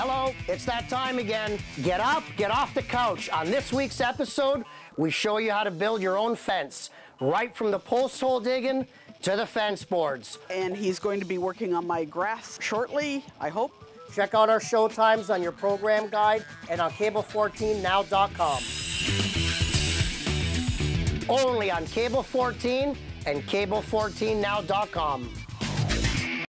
Hello, it's that time again. Get up, get off the couch. On this week's episode, we show you how to build your own fence, right from the post hole digging to the fence boards. And he's going to be working on my grass shortly, I hope. Check out our show times on your program guide and on cable14now.com. Only on Cable 14 and cable14now.com.